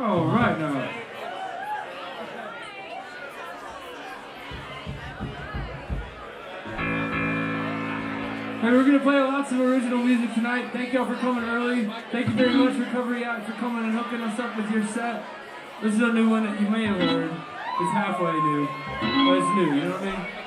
All right now. And we're gonna play lots of original music tonight. Thank y'all for coming early. Thank you very much, Recovery Act, for coming and hooking us up with your set. This is a new one that you may have heard. It's halfway new, but it's new, you know what I mean?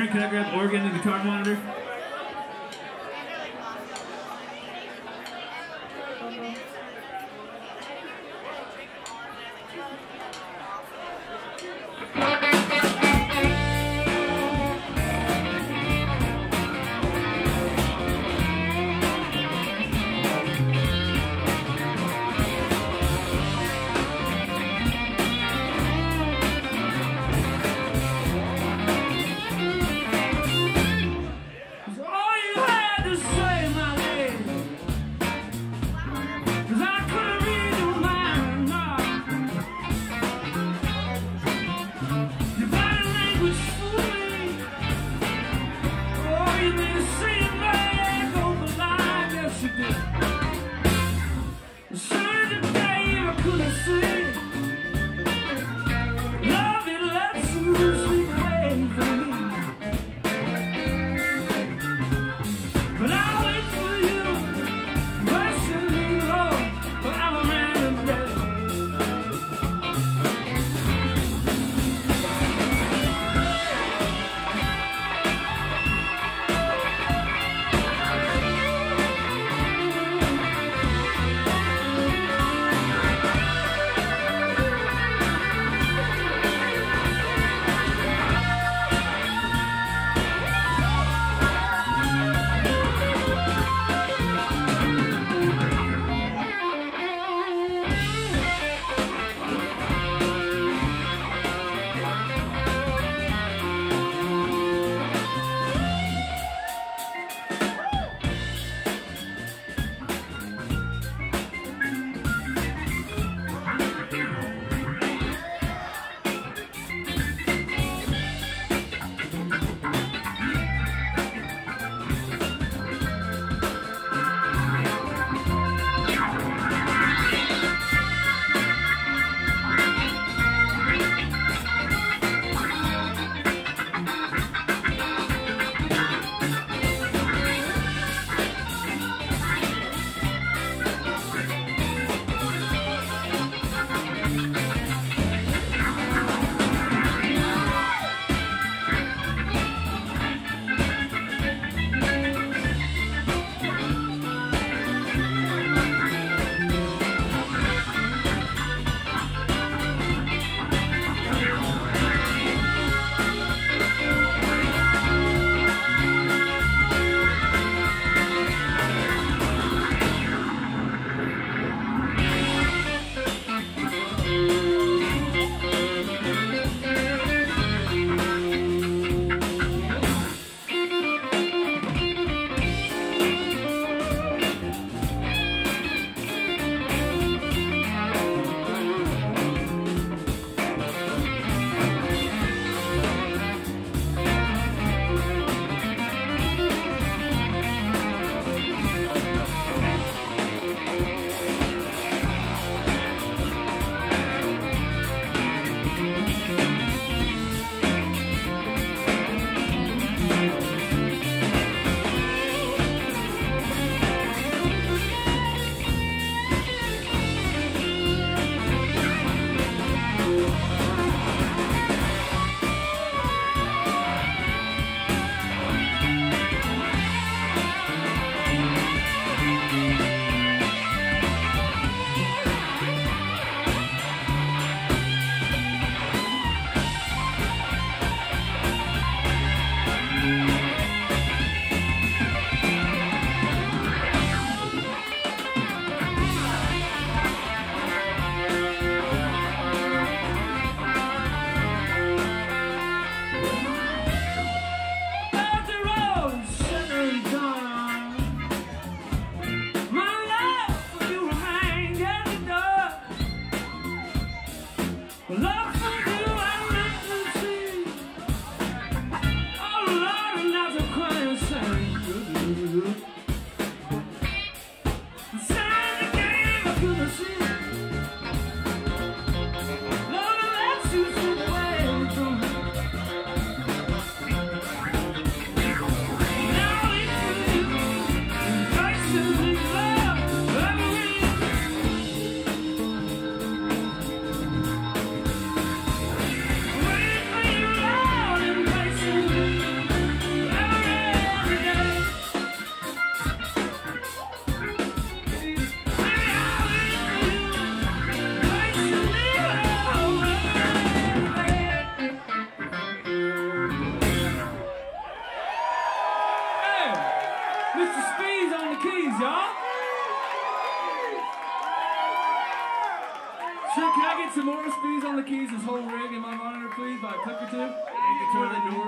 Trent, can I grab Oregon and the car monitor?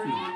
Turn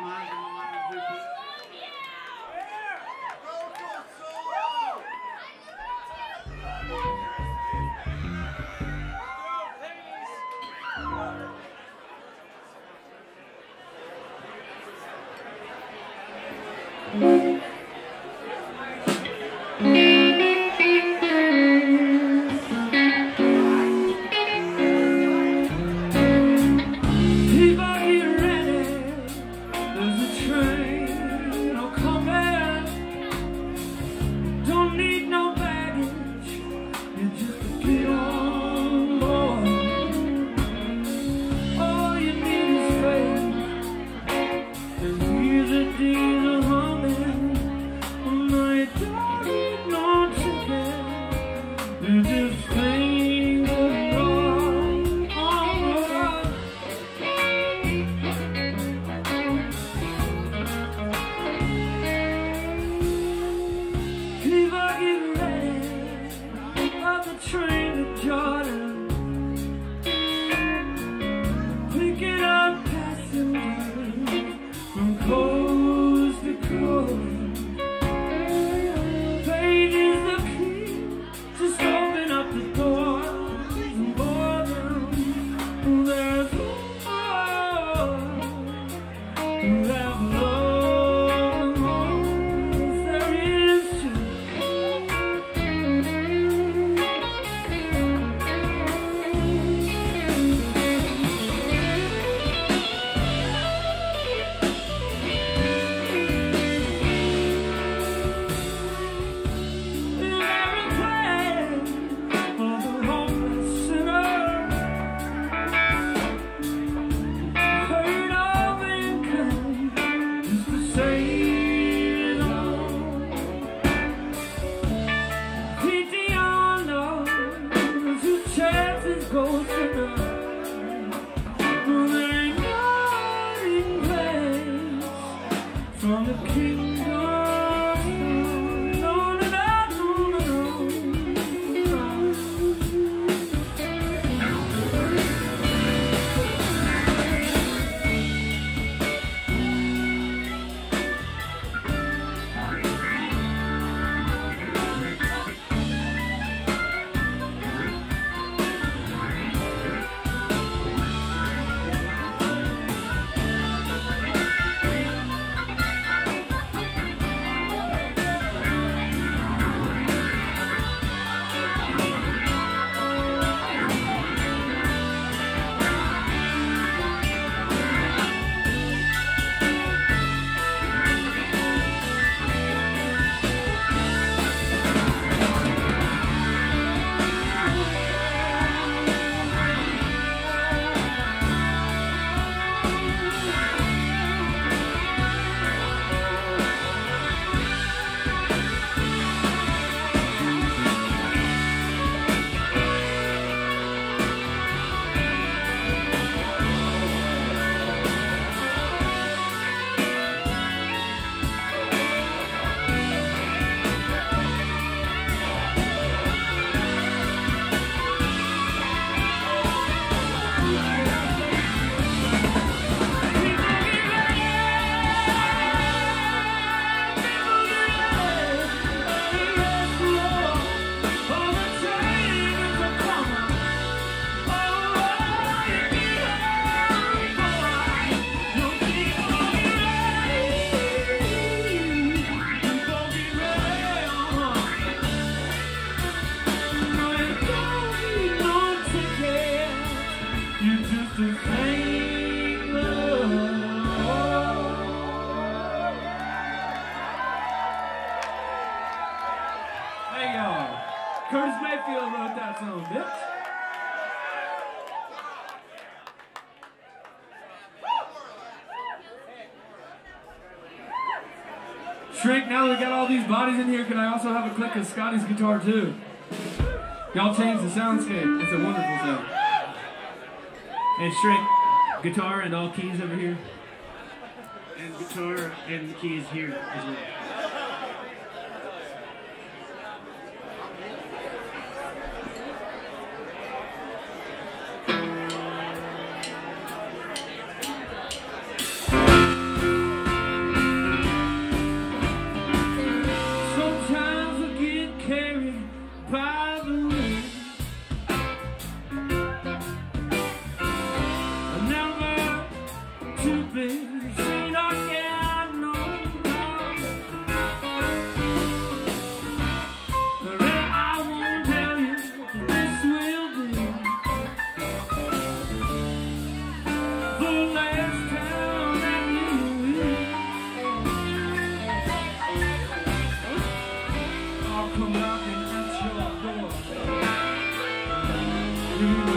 bodies in here, can I also have a click of Scotty's guitar too? Y'all change the soundscape. It's a wonderful sound. And shrink guitar and all keys over here. And guitar and keys here as well. you.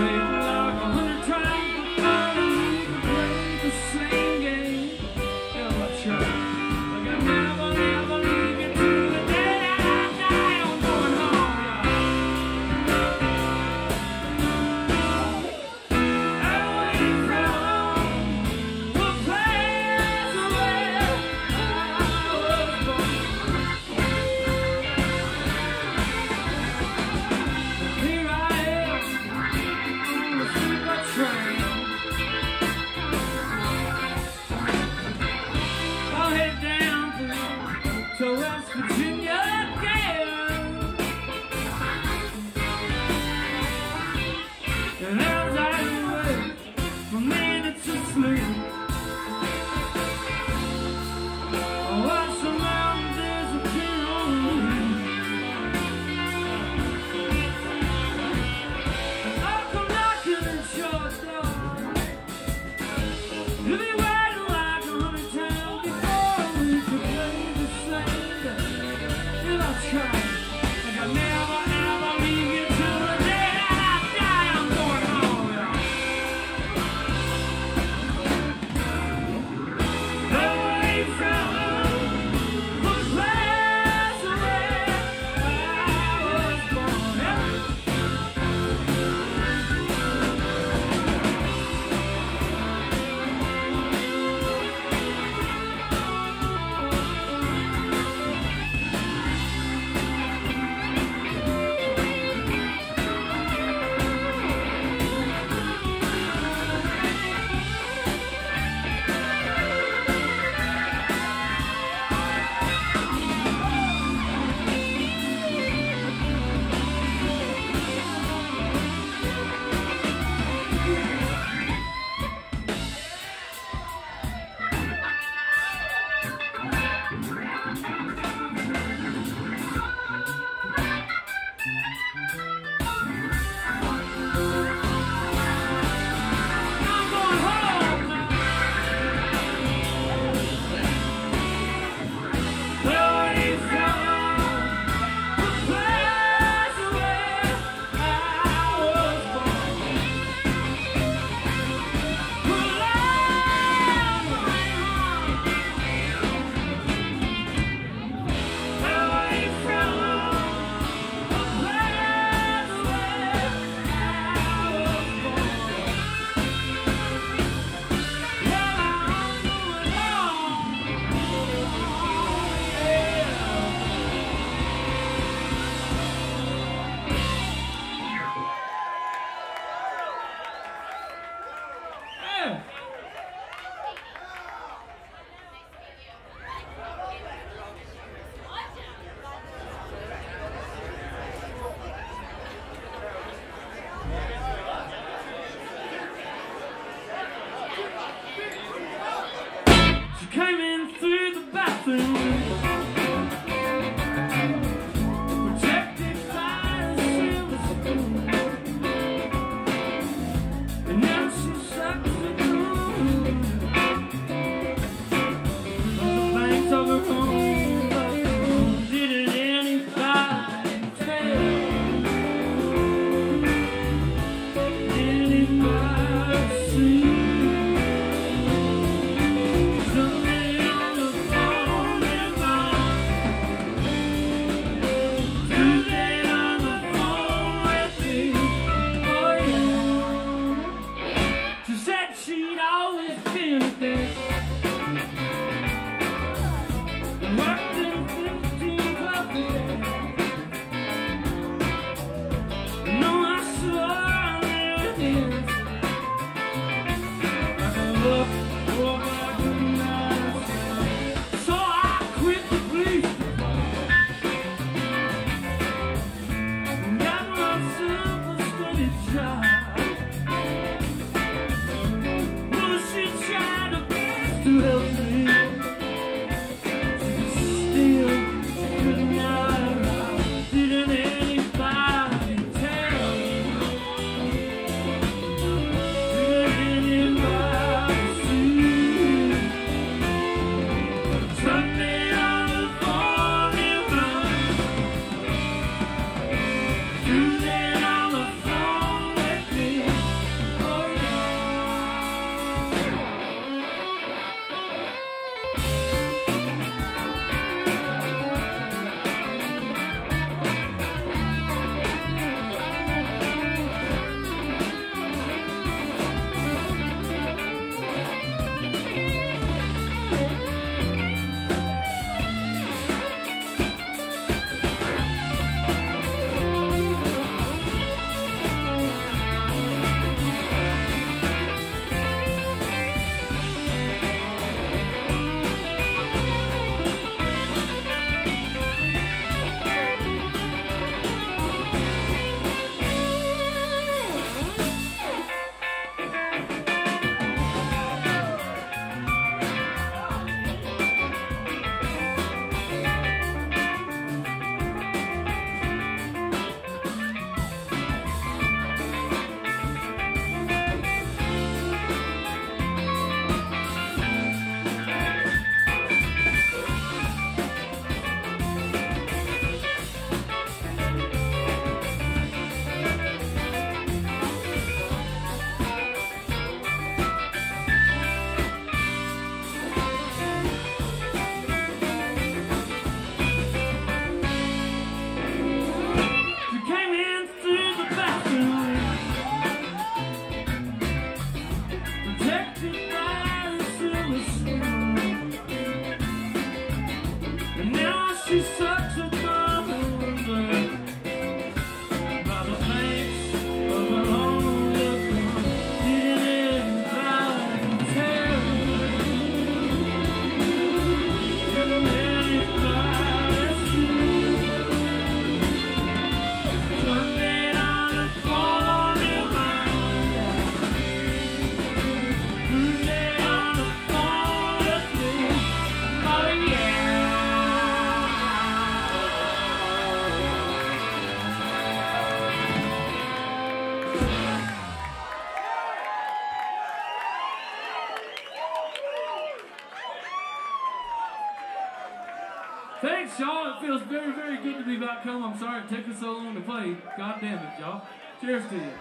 I'm sorry it took us so long to play. God damn it, y'all. Cheers to you.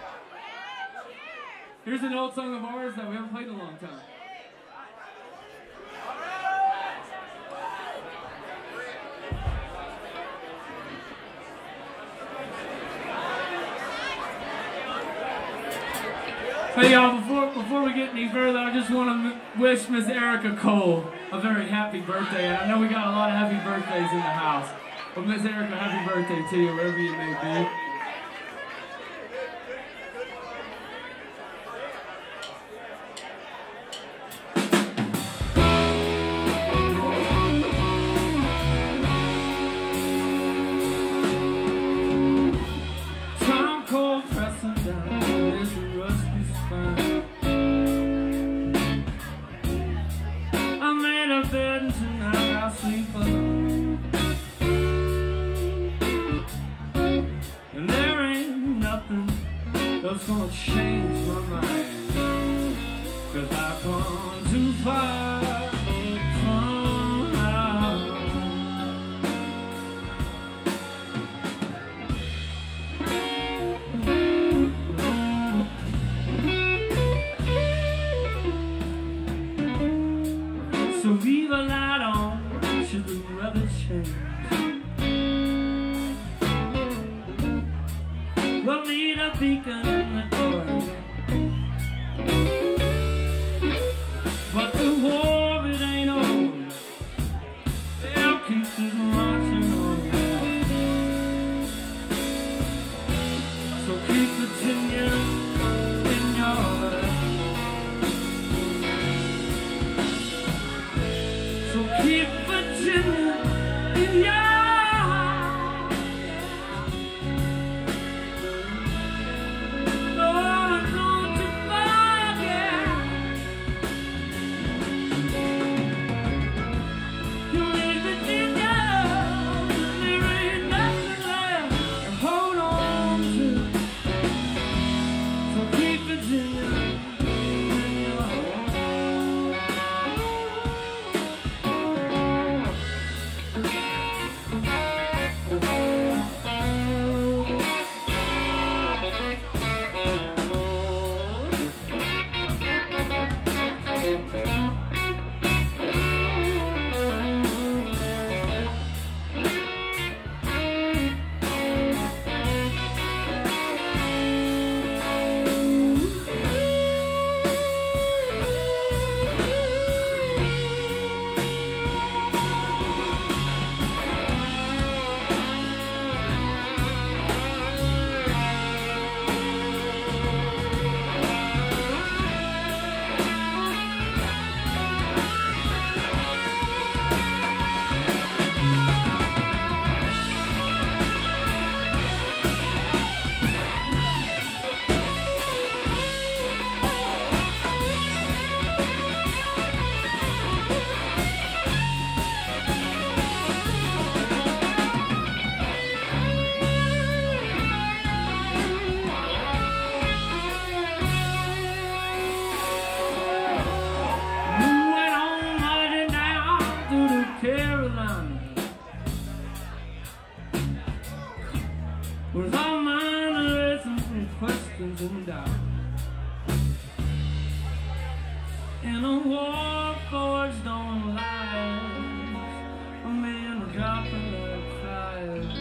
Here's an old song of ours that we haven't played in a long time. Hey y'all, before before we get any further, I just want to wish Miss Erica Cole a very happy birthday. And I know we got a lot of happy birthdays in the house. But Miss Erica, happy birthday to you, wherever you may be. That's gonna change my mind. Cause I've gone too far doubts In a war forged on lies A man dropping like flies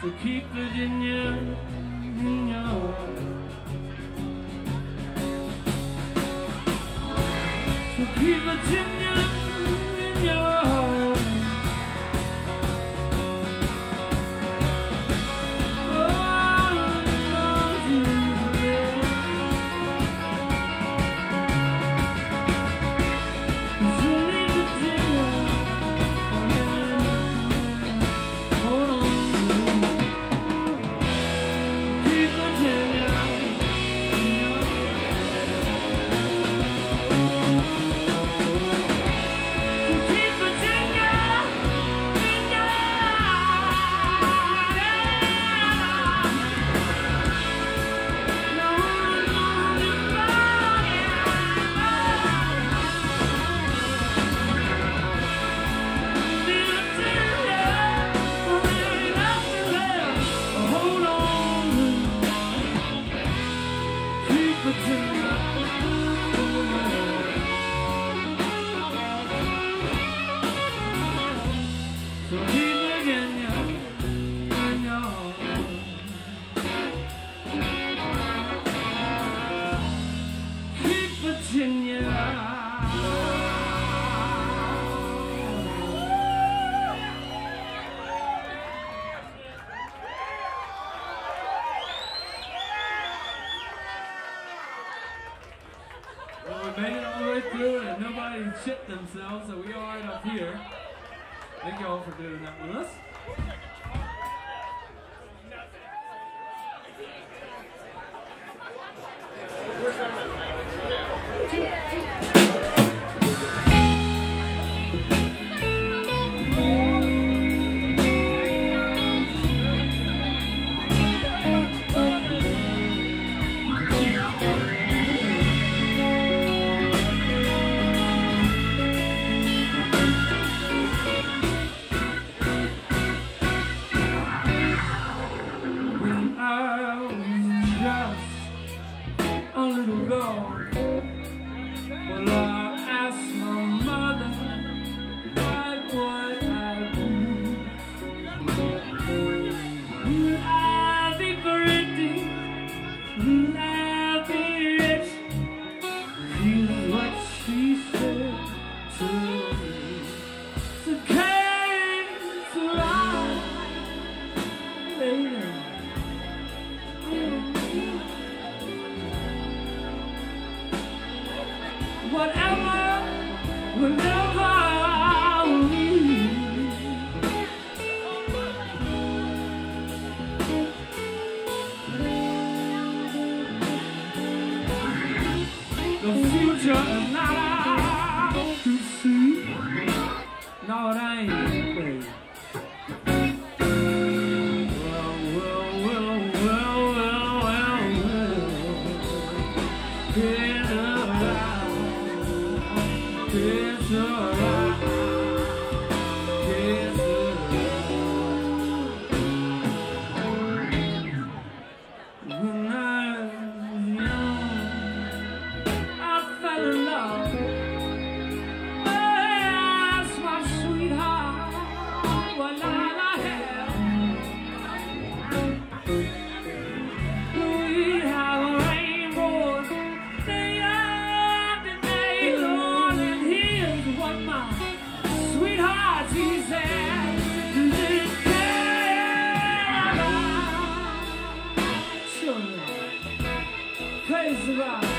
So keep Virginia in your heart. So keep Virginia shit themselves so we are up here. Thank you all for doing that with us. Ezra.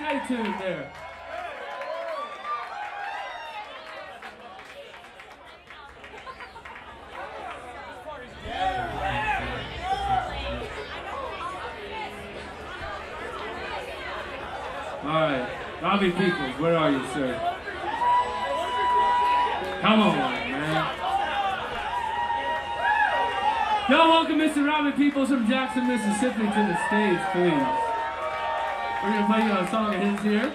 Stay there. All right, Robby Peoples, where are you, sir? Come on, man. Y'all welcome Mr. Robby Peoples from Jackson, Mississippi to the stage, please. We're gonna play you a song of his here.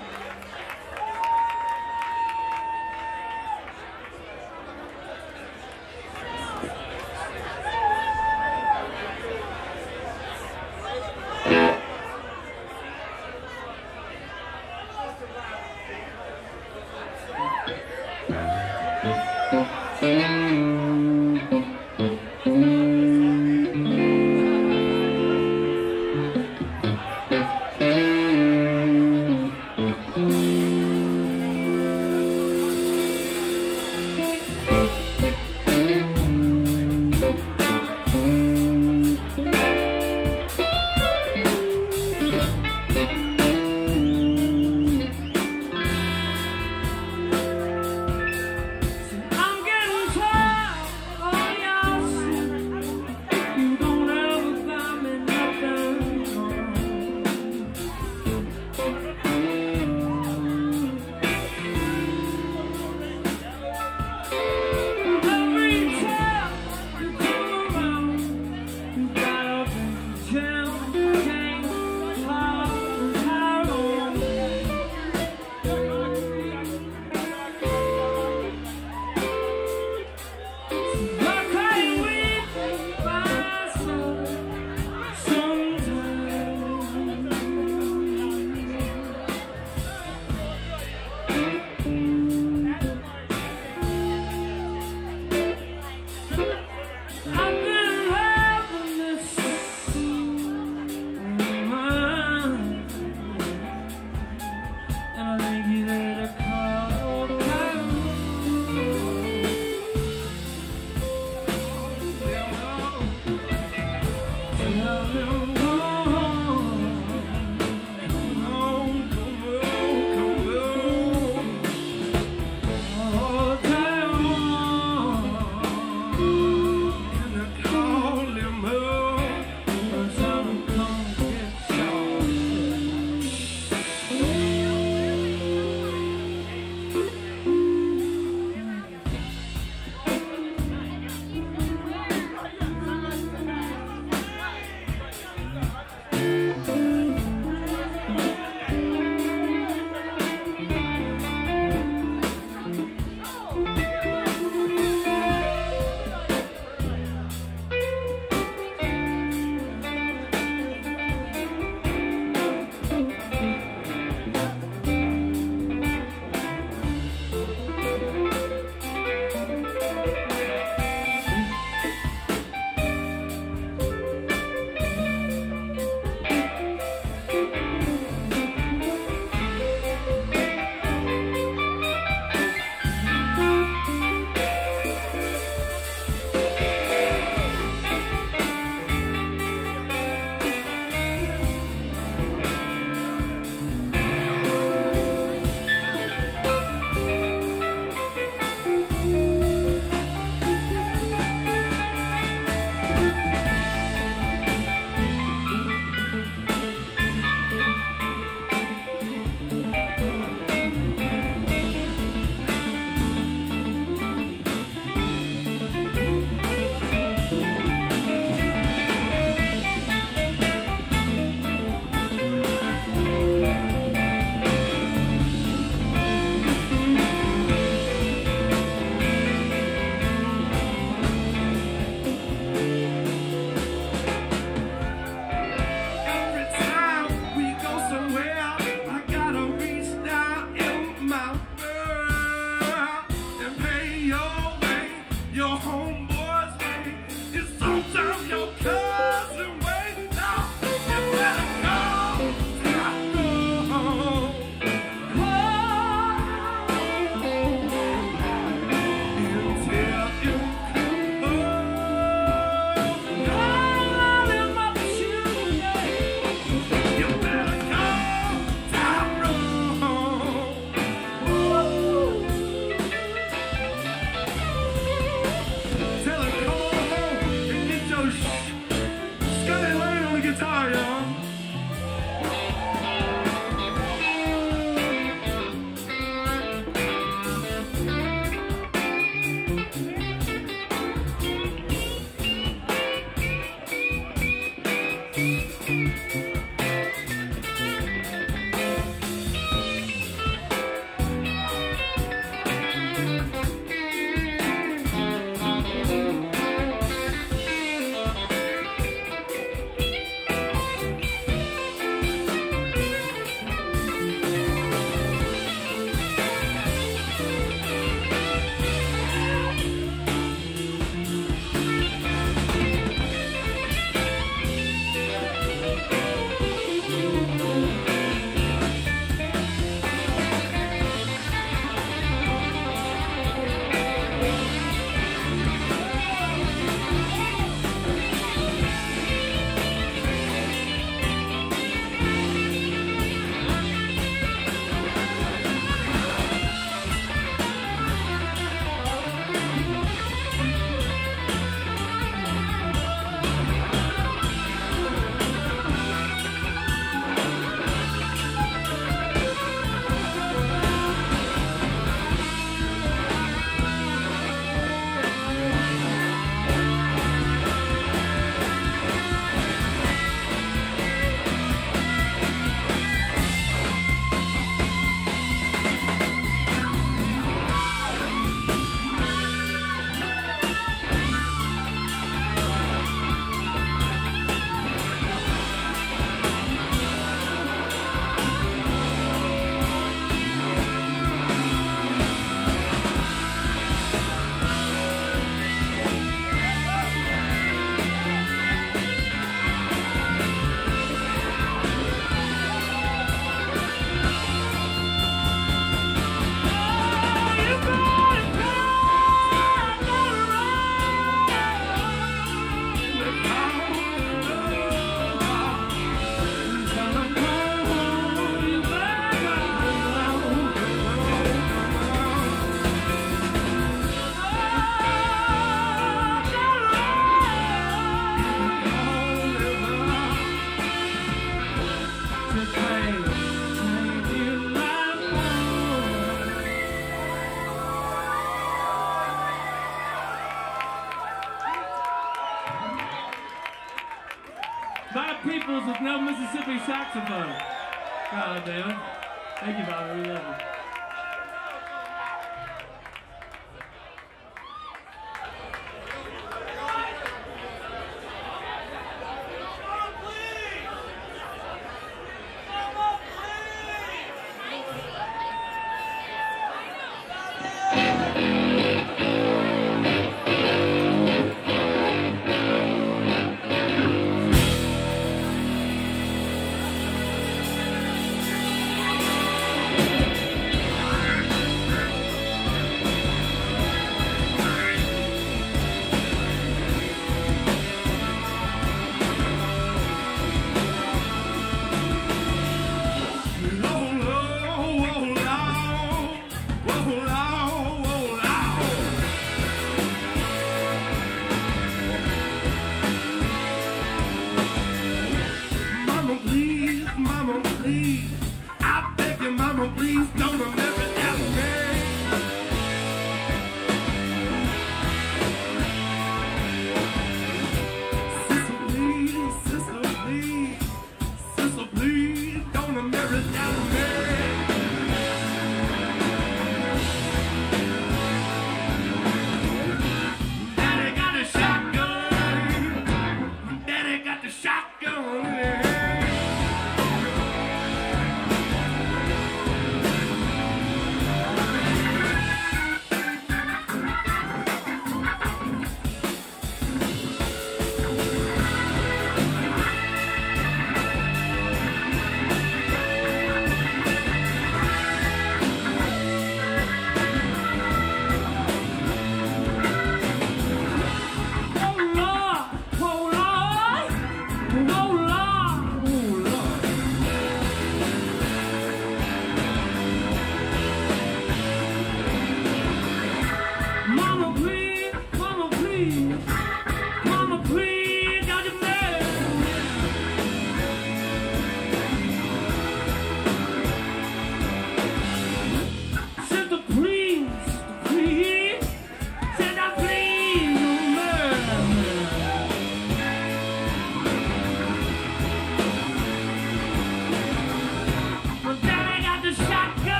Peoples